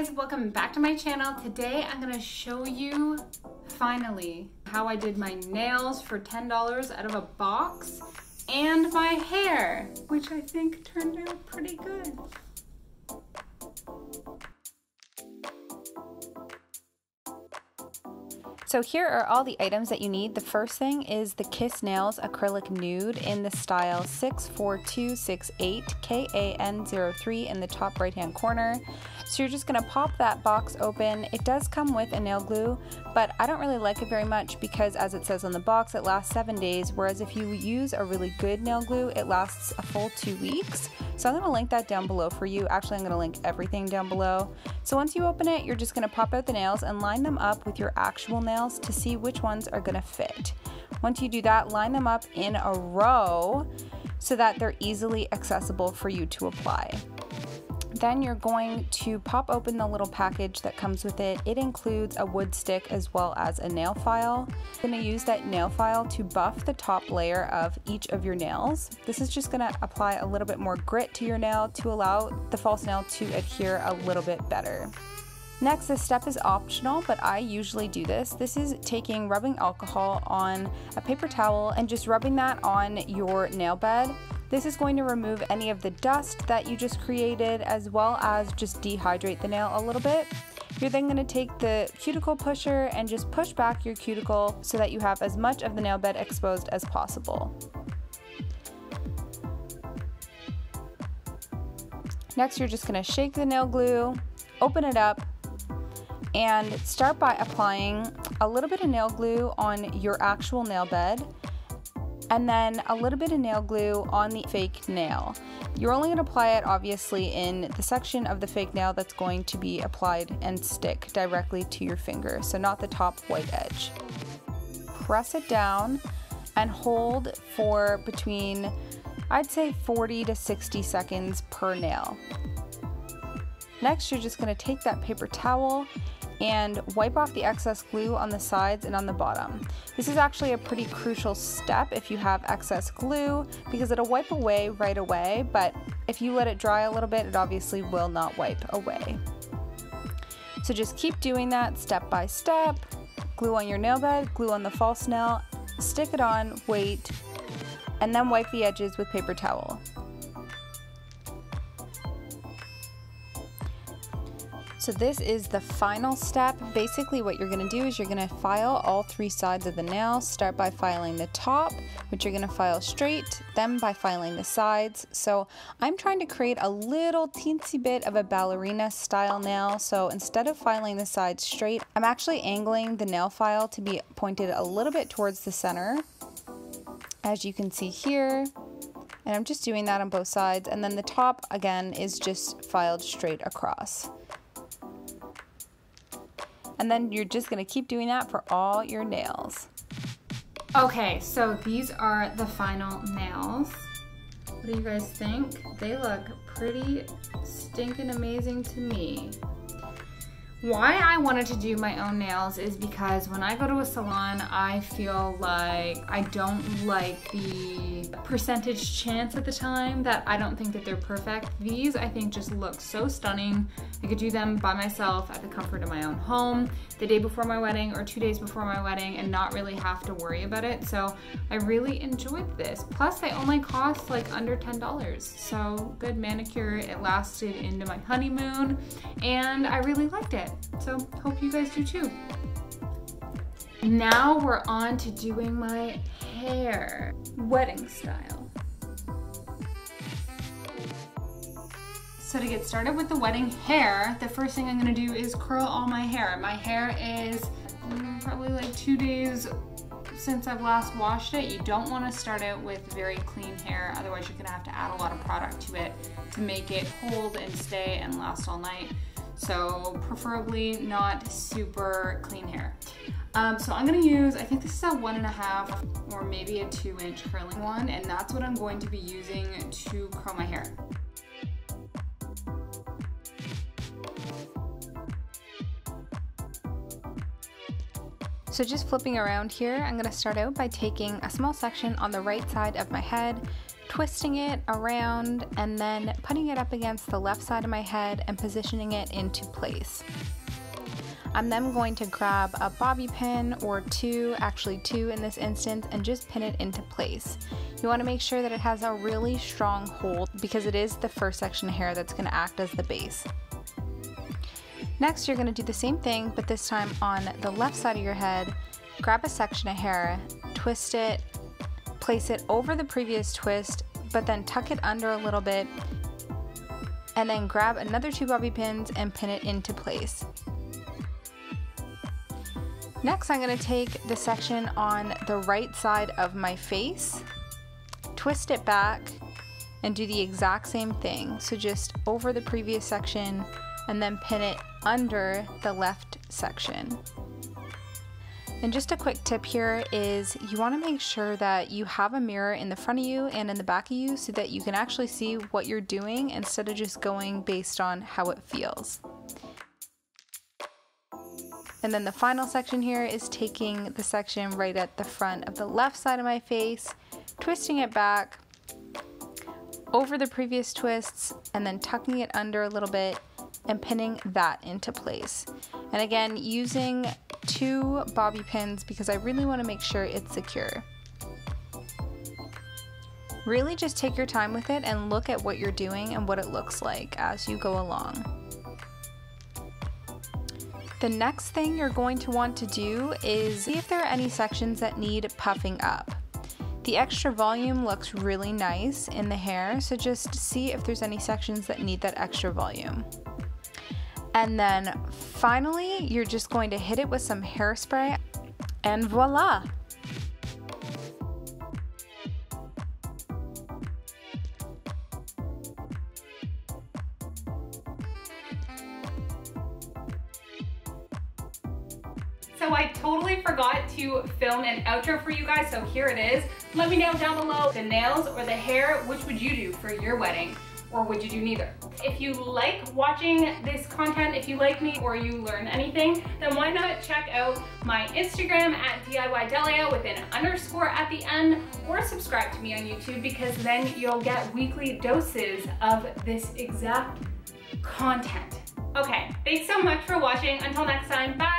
guys, welcome back to my channel. Today I'm gonna show you, finally, how I did my nails for $10 out of a box and my hair, which I think turned out pretty good. So here are all the items that you need. The first thing is the Kiss Nails Acrylic Nude in the style 64268 KAN03 in the top right hand corner. So you're just going to pop that box open. It does come with a nail glue, but I don't really like it very much because as it says on the box, it lasts seven days, whereas if you use a really good nail glue, it lasts a full two weeks. So I'm to link that down below for you. Actually, I'm to link everything down below. So once you open it, you're just to pop out the nails and line them up with your actual nails to see which ones are gonna fit. Once you do that, line them up in a row so that they're easily accessible for you to apply. Then you're going to pop open the little package that comes with it. It includes a wood stick as well as a nail file. I'm going to use that nail file to buff the top layer of each of your nails. This is just going to apply a little bit more grit to your nail to allow the false nail to adhere a little bit better. Next, this step is optional, but I usually do this. This is taking rubbing alcohol on a paper towel and just rubbing that on your nail bed. This is going to remove any of the dust that you just created as well as just dehydrate the nail a little bit. You're then going to take the cuticle pusher and just push back your cuticle so that you have as much of the nail bed exposed as possible. Next, you're just going to shake the nail glue, open it up, and start by applying a little bit of nail glue on your actual nail bed and then a little bit of nail glue on the fake nail. You're only going to apply it obviously in the section of the fake nail that's going to be applied and stick directly to your finger, so not the top white edge. Press it down and hold for between, I'd say 40 to 60 seconds per nail. Next, you're just going to take that paper towel and wipe off the excess glue on the sides and on the bottom. This is actually a pretty crucial step if you have excess glue because it'll wipe away right away, but if you let it dry a little bit, it obviously will not wipe away. So just keep doing that step by step. Glue on your nail bed, glue on the false nail, stick it on, wait, and then wipe the edges with paper towel. So this is the final step. Basically what you're gonna do is you're gonna file all three sides of the nail. Start by filing the top, which you're gonna file straight, then by filing the sides. So I'm trying to create a little teensy bit of a ballerina style nail. So instead of filing the sides straight, I'm actually angling the nail file to be pointed a little bit towards the center. As you can see here, and I'm just doing that on both sides. And then the top, again, is just filed straight across. And then you're just gonna keep doing that for all your nails. Okay, so these are the final nails. What do you guys think? They look pretty stinking amazing to me. Why I wanted to do my own nails is because when I go to a salon, I feel like I don't like the percentage chance at the time that I don't think that they're perfect. These I think just look so stunning. I could do them by myself at the comfort of my own home, the day before my wedding or two days before my wedding and not really have to worry about it. So I really enjoyed this. Plus they only cost like under $10. So good manicure. It lasted into my honeymoon and I really liked it. So hope you guys do too. Now we're on to doing my hair, wedding style. So to get started with the wedding hair, the first thing I'm gonna do is curl all my hair. My hair is mm, probably like two days since I've last washed it. You don't wanna start out with very clean hair, otherwise you're gonna have to add a lot of product to it to make it hold and stay and last all night. So preferably not super clean hair. Um, so I'm gonna use, I think this is a one and a half or maybe a two inch curling one, and that's what I'm going to be using to curl my hair. So just flipping around here, I'm gonna start out by taking a small section on the right side of my head, twisting it around and then putting it up against the left side of my head and positioning it into place. I'm then going to grab a bobby pin or two, actually two in this instance, and just pin it into place. You want to make sure that it has a really strong hold because it is the first section of hair that's going to act as the base. Next, you're going to do the same thing, but this time on the left side of your head. Grab a section of hair, twist it, place it over the previous twist, but then tuck it under a little bit, and then grab another two bobby pins and pin it into place. Next, I'm going to take the section on the right side of my face, twist it back, and do the exact same thing. So just over the previous section and then pin it under the left section. And just a quick tip here is you want to make sure that you have a mirror in the front of you and in the back of you so that you can actually see what you're doing instead of just going based on how it feels. And then the final section here is taking the section right at the front of the left side of my face, twisting it back over the previous twists, and then tucking it under a little bit and pinning that into place. And again, using two bobby pins because I really want to make sure it's secure. Really just take your time with it and look at what you're doing and what it looks like as you go along. The next thing you're going to want to do is see if there are any sections that need puffing up. The extra volume looks really nice in the hair, so just see if there's any sections that need that extra volume. And then finally, you're just going to hit it with some hairspray and voila! So I totally forgot to film an outro for you guys, so here it is. Let me know down below the nails or the hair, which would you do for your wedding? Or would you do neither? If you like watching this content, if you like me or you learn anything, then why not check out my Instagram at DIYDalia with an underscore at the end or subscribe to me on YouTube because then you'll get weekly doses of this exact content. Okay, thanks so much for watching. Until next time, bye!